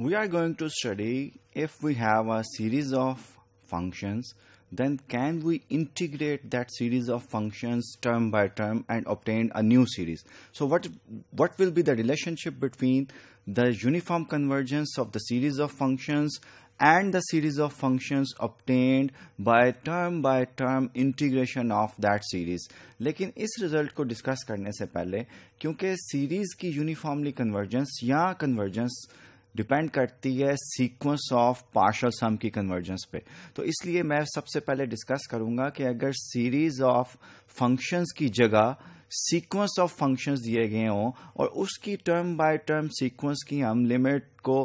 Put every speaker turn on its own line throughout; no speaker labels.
we are going to study if we have a series of functions then can we integrate that series of functions term by term and obtain a new series so what what will be the relationship between the uniform convergence of the series of functions and the series of functions obtained by term by term integration of that series लेकिन इस result को discuss करने से पहले क्योंकि series की uniformly convergence या convergence depend करती है सीक्वेंस ऑफ़ पार्शल सम की कन्वर्जेंस पे। तो इसलिए मैं सबसे पहले डिस्कस करूँगा कि अगर सीरीज़ ऑफ़ फ़ंक्शंस की जगह सीक्वेंस ऑफ़ फ़ंक्शंस दिए गए हों और उसकी टर्म बाय टर्म सीक्वेंस की हम लिमिट को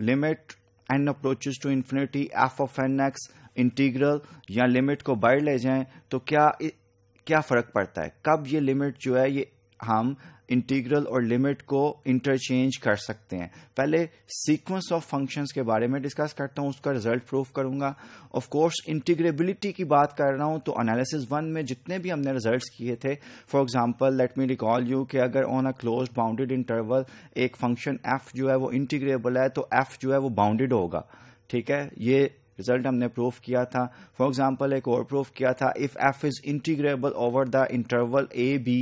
limit n approaches to infinity f of n x integral या लिमिट को बढ़ ले जाएँ तो क्या क्या फ़र्क पड़ता है? कब ये लिमिट जो है, ये हम इंटीग्रल और लिमिट को इंटरचेंज कर सकते हैं। पहले सीक्वेंस ऑफ़ फ़ंक्शंस के बारे में डिस्कस करता हूँ, उसका रिज़ल्ट प्रूफ करूँगा। ऑफ़ कोर्स इंटीग्रेबिलिटी की बात कर रहा हूँ तो एनालिसिस वन में जितने भी हमने रिजल्ट्स किए थे for example let me recall you कि अगर on a close bounded interval एक फ़ंक्शन एफ़ जो है वो इंटीग्रेबल है तो एफ़ जो है वो बाउंडेड होगा। ठीक है? ये रिज़ल्ट हमने प्रूफ किया था। फॉर एग्ज़ाम्पल एक और प्रूफ किया था। If f is integrable over the interval a b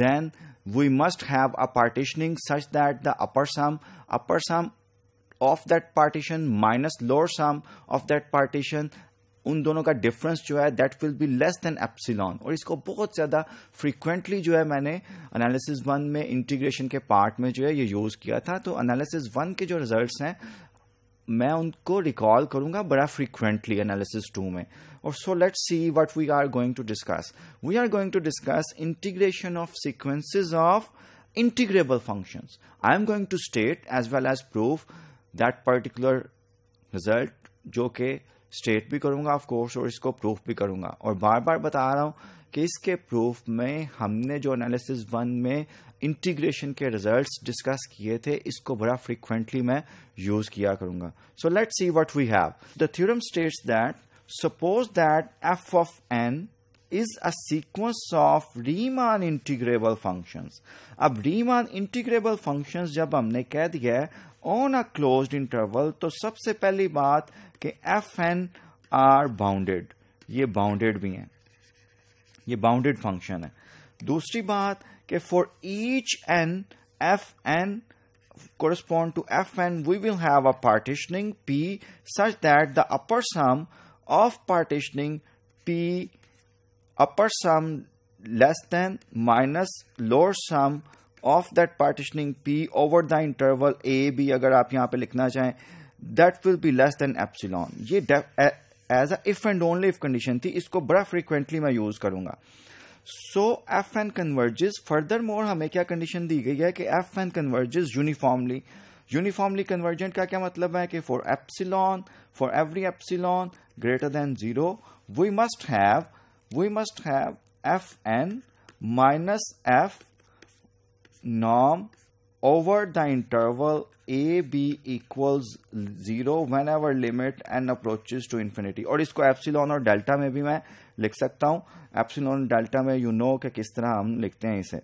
then we must have a partitioning such that the upper sum upper sum of that partition minus lower sum of that partition उन दोनों का difference जो है that will be less than epsilon और इसको बहुत ज़्यादा frequently जो है मैंने एनालिसिस वन में इंटीग्रेशन के पार्ट में जो है ये यूज़ किया था। तो एनालिसिस वन के जो रिजल्ट्स हैं मैं उनको रिकॉल करूँगा बड़ा फ्रीक्वेंटली एनालिसिस टू में। और so let see what we are going to discuss we are going to discuss integration of sequences of integrable functions I am going to state as well as proof that particular result जो कि state भी करूँगा of course और इसको proof भी करूँगा। और बार बार बता रहा हूँ कि इसके प्रूफ में हमने जो एनालिसिस वन में इंटीग्रेशन के रिजल्ट्स डिस्कस किए थे, इसको बड़ा फ्रीक्वेंटली मैं यूज़ किया करूँगा। So let see what we have the theorem states that suppose that f of n is a sequence of Riemann integrable functions अब रीमान इंटीग्रेबल फ़ंक्शंस जब हमने कह दिया ऑन अ क्लोज्ड इंटरवल तो सबसे पहली बात कि एफ़ एन आर बाउंडेड ये बाउंडेड भी हैं। ये बाउंडेड फ़ंक्शन है। दूसरी बात कि for each n f n correspond to f n we will have a partitioning p such that the upper sum of partitioning p upper sum less than minus lower sum of that partitioning p over the interval a b अगर आप यहाँ पर लिखना चाहें that will be less than epsilon ये as a if and only if condition थी, इसको बड़ा फ्रीक्वेंटली मैं यूज़ करूँगा। So f n converges furthermore हमें क्या कंडीशन दी गई है कि f n converges uniformly uniformly convergent का क्या मतलब है कि for epsilon for every epsilon greater than zero we must have we must have f n minus f Nom over the interval a b equals whenever limit n approaches to infinity. और इसको epsilon और delta में भी मैं लिख सकता हूँ। Epsilon delta में यू नो know कि किस तरह हम लिखते हैं इसे।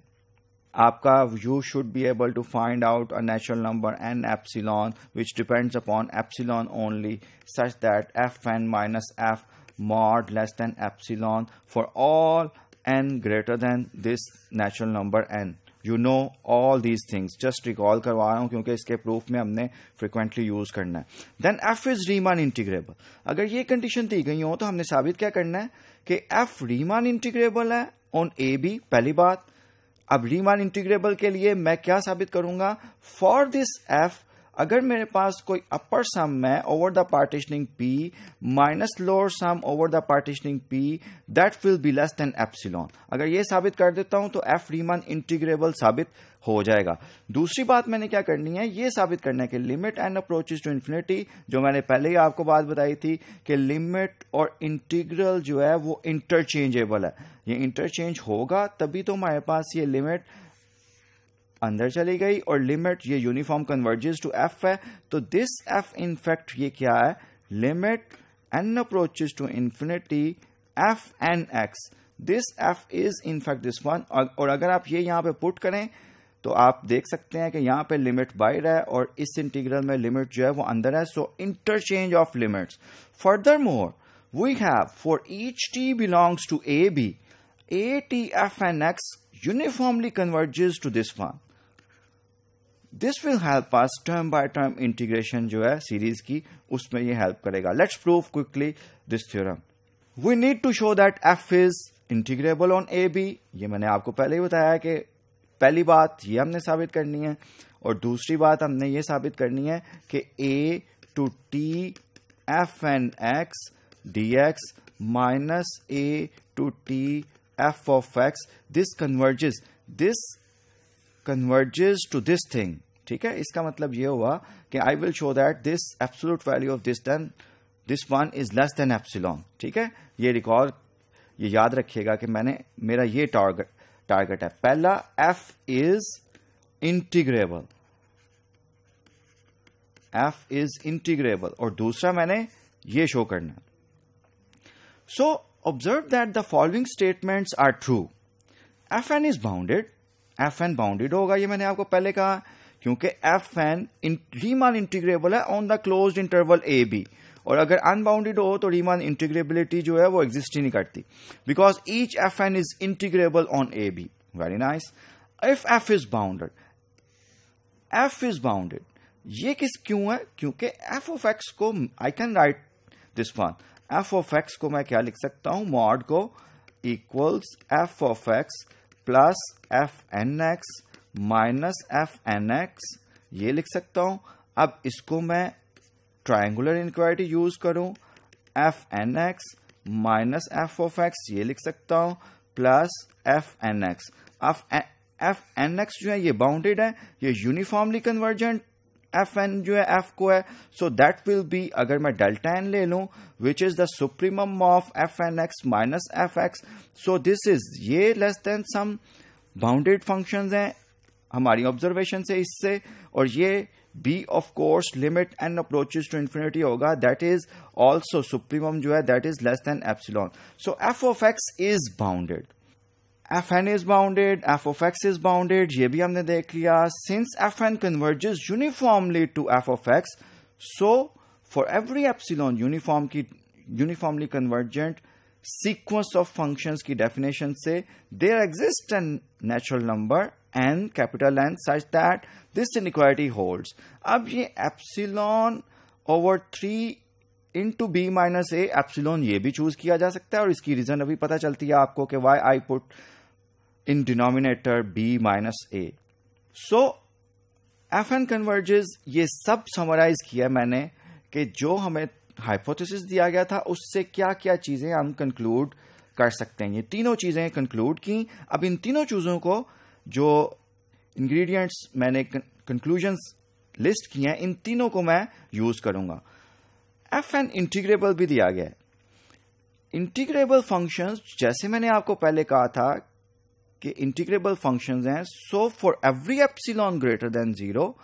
आपका you should be able to find out a natural number n epsilon which depends upon epsilon only such that f n minus f mod less than epsilon for all n greater than this natural number n. You know all these things just recall करवा रहा हूँ क्योंकि इसके proof में हमने frequently use करना है। Then f is Riemann integrable अगर ये कंडीशन दी गई हो तो हमने साबित क्या करना है? कि एफ़ रीमान इंटीग्रेबल है ऑन ए बी पहली बात। अब रीमान इंटीग्रेबल के लिए मैं क्या साबित करूँगा? फॉर दिस एफ़ अगर मेरे पास कोई अपर सम है over the partitioning p minus lower sum over the partitioning p that will be less than epsilon अगर ये साबित कर देता हूँ तो एफ़ रीमन इंटीग्रेबल साबित हो जाएगा। दूसरी बात मैंने क्या करनी है, ये साबित करने के limit n approaches to infinity जो मैंने पहले ही आपको बात बताई थी कि लिमिट और इंटीग्रल जो है, वो इंटरचेंजेबल है। ये इंटरचेंज होगा, तभी तो हमारे पास ये लिमिट अंदर चली गई और लिमिट ये यूनिफॉर्म कन्वर्जेस टू एफ़ है। तो दिस एफ़ इनफैक्ट ये क्या है? Limit n approaches to infinity f n x this f is in fact this one और अगर आप ये यहाँ पे पुट करें तो आप देख सकते हैं कि यहाँ पे लिमिट बाहर है और इस इंटीग्रल में लिमिट जो है वो अंदर है। So interchange of limits further more we have for each t belongs to a b a t f n x uniformly converges to this one this will help us term by term integration जो है series की, उसमें ये help करेगा। Let's prove quickly this theorem we need to show that f is integrable on a b ये मैंने आपको पहले ही बताया कि पहली बात ये हमने साबित करनी है और दूसरी बात हमने ये साबित करनी है कि a to t f n x d x minus a to t f of x this converges this converges to this thing ठीक है? इसका मतलब ये हुआ कि I will show that this absolute value of this then this one is less than epsilon ठीक है? ये रिकॉर्ड ये याद रखिएगा कि मैंने, मेरा ये टारगेट टारगेट है। पहला f is integrable f is integrable और दूसरा मैंने ये शो करना so observe that the following statements are true f n is bounded f n bounded होगा, ये मैंने आपको पहले कहा, क्योंकि एफ़ एन रीमान इंटीग्रेबल है on the closed interval a b और अगर अनबाउंडेड हो तो रीमान इंटीग्रेबिलिटी जो है, वो एग्जिस्ट ही नहीं करती। Because each f n is integrable on a b very nice if f is bounded f is bounded ये किस क्यों है? क्योंकि एफ़ ऑफ़ एक्स को I can write this one f of x को मैं क्या लिख सकता हूँ? मॉड को equals f of x plus f n x minus f n x, ये लिख सकता हूँ। अब इसको मैं ट्राइंगुलर इनक्वायरिटी यूज़ करूँ। F n x minus f of x, ये लिख सकता हूँ। Plus f n x. F n x जो है, ये बाउंडेड है, ये यूनिफॉर्मली कन्वर्जेंट एफ़ एन जो है एफ़ को है. सो दैट विल बी अगर मैं डेल्टा एन ले लू which is the supremum of f n x minus f x so this is ये less than some bounded function हैं हमारी ऑब्जर्वेशन से इससे. और ये b of course limit and approaches to infinity होगा. दैट इज़ ऑल्सो सुप्रीमम जो है that is less than epsilon so f of x is bounded f n is bounded f of x is bounded ये भी हमने देख लिया। Since f n converges uniformly to f of x so for every epsilon uniform की uniformly convergent sequence of functions की definition से there exist an natural number n capital n such that this inequality holds अब ये epsilon over three into b minus a epsilon ये भी choose किया जा सकता है और इसकी रीजन अभी पता चलती है आपको कि why I put in denominator b minus a so f n converges ये सब समराइज किया मैंने कि जो हमें हाइपोथेसिस दिया गया था, उससे क्या क्या चीज़ें हम कंक्लूड कर सकते हैं। ये तीनों चीज़ें कंक्लूड की। अब इन तीनों चीज़ों को जो इंग्रेडिएंट्स मैंने कंक्लूजन्स लिस्ट किए हैं, इन तीनों को मैं यूज़ करूँगा। एफ़ एन इंटीग्रेबल भी दिया गया है। इंटीग्रेबल फ़ंक्शंस जैसे मैंने आपको पहले कहा था कि इंटीग्रेबल फ़ंक्शंस हैं so for every epsilon greater than zero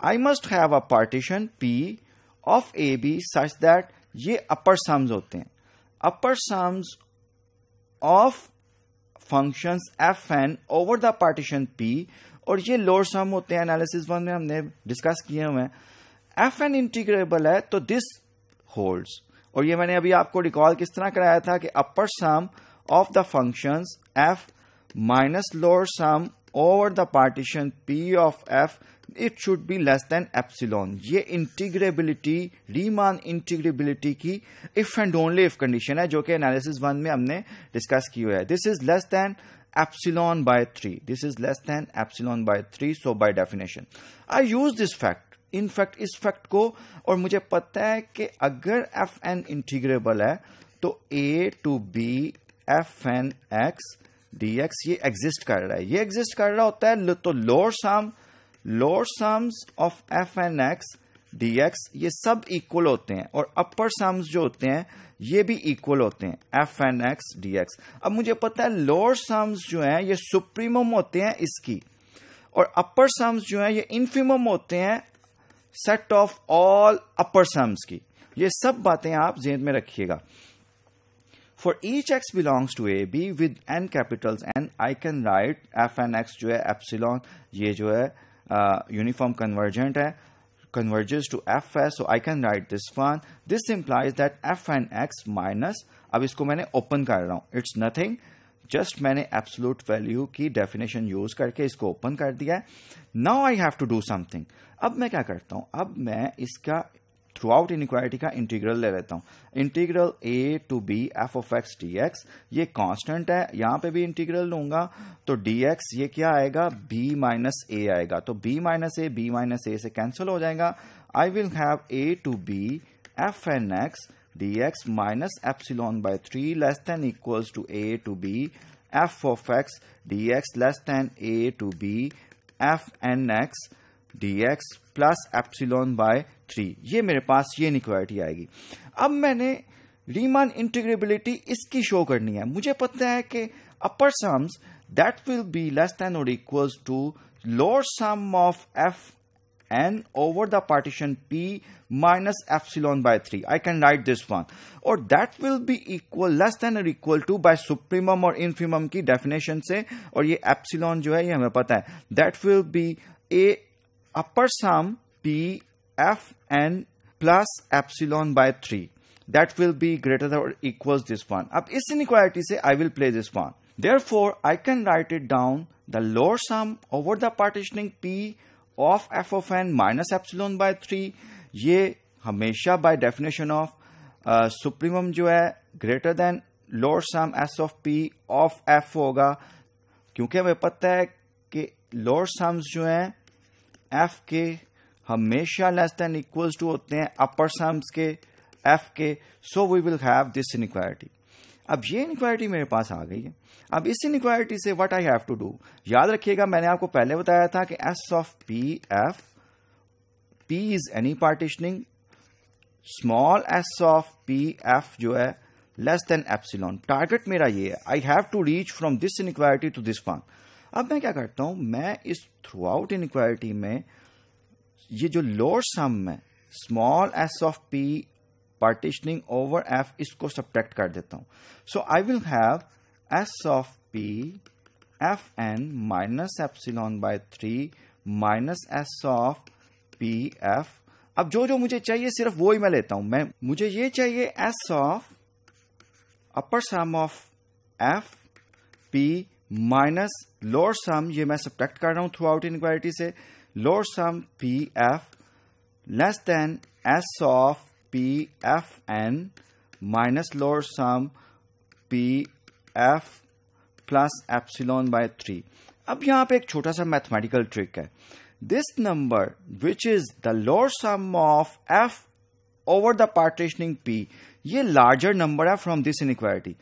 I must have a partition p of a b such that ये अपर सम्स होते हैं। Upper sums of functions f n over the partition p और ये lower sum होते हैं analysis one में हमने discuss किए हुए हैं। एफ़ एन इंटीग्रेबल है तो दिस होल्ड्स और ये मैंने अभी आपको रिकॉल किस तरह कराया था कि upper sum of the functions f minus lower sum over the partition p of f it should be less than epsilon ये इंटीग्रेबिलिटी रीमान इंटीग्रेबिलिटी की if and only if condition है, जो कि एनालिसिस वन में हमने discuss की हुआ है। This is less than epsilon by three this is less than epsilon by three so by definition I use this fact in fact इस fact को, और मुझे पता है कि अगर एफ़ एन इंटीग्रेबल है तो a to b f n x x ये एग्जिस्ट कर रहा है। ये एग्जिस्ट कर रहा होता है तो lower sum lower sums of f n x x ये सब इक्वल होते हैं। और अपर सम्स जो होते हैं, ये भी इक्वल होते हैं। F n x d x अब मुझे पता है लोअर सम्स जो हैं, ये सुप्रीमम होते हैं इसकी। और अपर सम्स जो हैं, ये इन्फिमम होते हैं set of all upper sums की। ये सब बातें आप जेन में रखिएगा। For each x belongs to a b with n capitals n I can write f n x जो है एप्सिलॉन ये जो है यूनिफॉर्म uh, कन्वर्जेंट है converges to f है so I can write this one. This implies that f and x minus अब इसको मैंने ओपन कर रहा हूँ। इट्स नथिंग जस्ट मैंने एब्सोलूट वैल्यू की डेफिनेशन यूज़ करके इसको ओपन कर दिया है। Now I have to do something अब मैं क्या करता हूँ? अब मैं इसका थ्रू आउट इनक्वालिटी का इंटीग्रल ले लेता हूँ। Integral a to b f of x d x ये कांस्टेंट है, यहाँ पे भी इंटीग्रल लूँगा तो डी एक्स ये क्या आएगा? बी माइनस ए आएगा। तो b minus a b minus a से कैंसिल हो जाएगा। I will have a to b f n x dx minus epsilon by 3 less than equals to a to b, f of x less than a to b f n n x dx plus epsilon by three ये मेरे पास ये inequality आएगी। अब मैंने Riemann integrability इसकी show करनी है। मुझे पता है कि upper sums that will be less than और equals to lower sum of F N over the partition P minus epsilon by three I can write this one और that will be equal less than और equal to by supremum और infimum की definition से। और ये epsilon जो है, ये हमें पता है। That will be a upper sum P F n plus epsilon by 3 that will be greater than or equals this one. अब इस inequality से I will play this one. Therefore, I can write it down the lower sum over the partitioning P of f of n minus epsilon by 3 ये हमेशा definition of uh, supremum जो है greater than lower sum s of p of f होगा क्योंकि हमें पता है कि lower sums जो हैं एफ़ के हमेशा लेस देन इक्वल्स टू होते हैं अपर सम्स के एफ़ के so we will have this inequality अब ये इनक्वालिटी मेरे पास आ गई है। अब इस इनक्वालिटी से what I have to do याद रखिएगा, मैंने आपको पहले बताया था कि s of p f p is any partitioning small s of p f जो है लेस देन एप्सिलॉन टारगेट मेरा ये है. I have to reach from this inequality to this one अब मैं क्या करता हूँ, मैं इस थ्रू आउट इन इनक्वालिटी में, ये जो लोअर सम है small s of p partitioning over f इसको सब्ट्रैक्ट कर देता हूँ। So I will have s of p f n minus epsilon by three minus s of p f अब जो जो मुझे चाहिए, सिर्फ़ वो ही मैं लेता हूँ। मैं, मुझे ये चाहिए s of upper sum of f p minus lower sum ये मैं सब्ट्रैक्ट कर रहा हूँ थ्रू आउट इनक्वालिटी से lower sum p f less than s of p f n minus lower sum p f plus epsilon by three अब यहाँ पे एक छोटा सा मैथमेटिकल ट्रिक है। This number which is the lower sum of f over the partitioning p ये larger number है from this inequality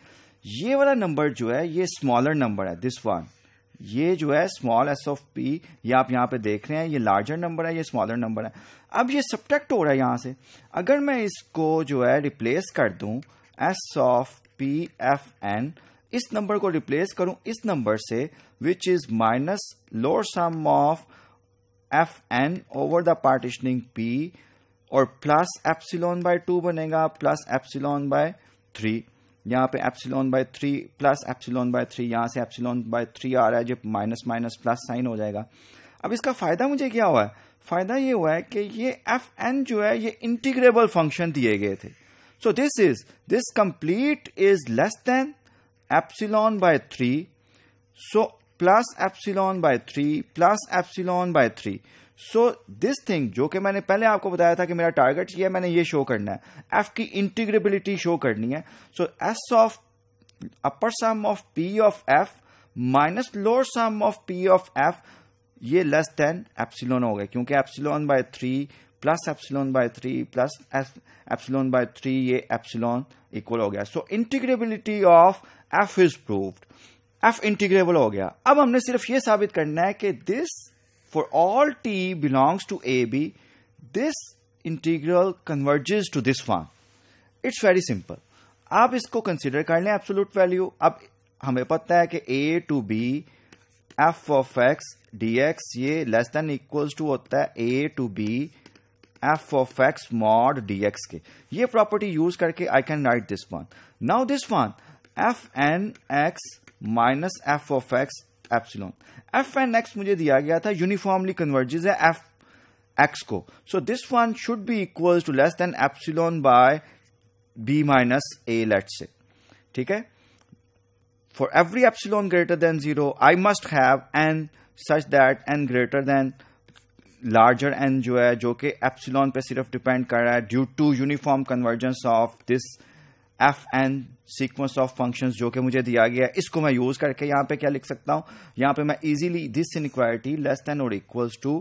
ये वाला नंबर जो है, ये स्मॉलर नंबर है दिस वन ये जो है स्मॉल एस ऑफ़ पी ये आप यहाँ पे देख रहे हैं, ये लार्जर नंबर है, ये स्मॉलर नंबर है. अब ये सब्ट्रैक्ट हो रहा है यहाँ से. अगर मैं इसको जो है रिप्लेस कर दूँ s of p f n इस नंबर को रिप्लेस करूँ, इस नंबर से which is minus lower sum of f n over the partitioning p और प्लस एप्सिलॉन बाय टू बनेगा प्लस एप्सिलॉन बाय थ्री यहाँ पे epsilon by three plus epsilon by three यहाँ से एप्सिलॉन बाय थ्री आ रहा है, जब माइनस माइनस प्लस साइन हो जाएगा। अब इसका फ़ायदा मुझे क्या हुआ है? फ़ायदा ये हुआ है कि ये एफ़ एन जो है, ये इंटीग्रेबल फ़ंक्शन दिए गए थे। So this is this complete is less than epsilon by three so plus epsilon by three plus epsilon by three so this thing जो कि मैंने पहले आपको बताया था कि मेरा टारगेट ये है, मैंने ये शो करना है। एफ़ की इंटीग्रेबिलिटी शो करनी है। So s of upper sum of p of f minus lower sum of p of f ये लेस देन एप्सिलोन हो गया क्योंकि epsilon by three plus epsilon by three plus epsilon by three ये epsilon equal हो गया। So integrability of f is proved f integrable हो गया। अब हमने सिर्फ़ ये साबित करना है कि this for all t belongs to AB, this integral converges to this one. It's very simple. आप इसको कंसिडर कर लें एब्सोलूट वैल्यू अब हमें पता है कि A to B F of X D X ये लेस देन इक्वल्स टू होता है A to B F of X mod D X के ये प्रॉपर्टी यूज़ करके I can write this one now this one F N X minus F of X epsilon F N X मुझे दिया गया था uniformly converges है F X को. So this one should be equal to less than epsilon by B minus A let से ठीक है? For every epsilon greater than zero I must have N such that N greater than larger N जो है, जो कि epsilon पे सिर्फ़ depend कर रहा है due to uniform convergence of this F N sequence of functions जो कि मुझे दिया गया है, इसको मैं यूज़ करके यहाँ पे क्या लिख सकता हूँ? यहाँ पे मैं easily this inequality less than और इक्वल्स टू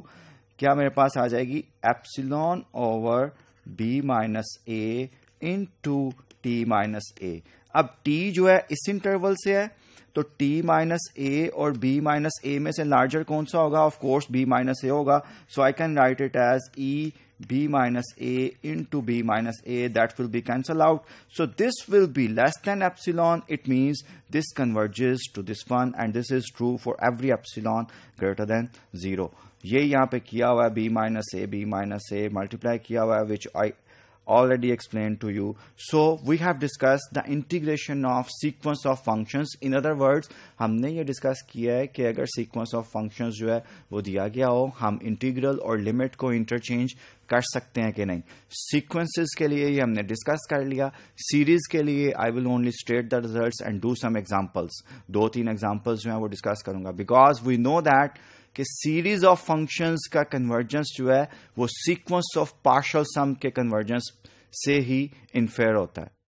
क्या मेरे पास आ जाएगी? Epsilon over B minus A into T minus A अब टी जो है, इस इंटरवल से है तो t माइनस ए और b माइनस ए में से लार्जर कौन सा होगा? Of course b minus A होगा। So I can write it as e b minus a into b minus a that will be cancelled out so this will be less than epsilon it means this converges to this one and this is true for every epsilon greater than 0 ये यहाँ पे किया हुआ है b minus a b minus a multiply किया हुआ है which I already explained to you. So we have discussed the integration of sequence of functions. In other words, हमने ये डिस्कस किया है कि अगर sequence of functions जो है वो दिया गया हो हम इंटीग्रल और लिमिट को इंटरचेंज कर सकते हैं कि नहीं सीक्वेंसेस के लिए ये हमने डिस्कस कर लिया सीरीज़ के लिए I will only state the results and do some examples दो तीन एग्जांपल्स जो है वो डिस्कस करूँगा बिकॉज़ वी नो दैट कि सीरीज़ ऑफ़ फ़ंक्शंस का कन्वर्जेंस जो है, वो सीक्वेंस ऑफ़ पार्शल सम के कन्वर्जेंस से ही इन्फेयर होता है।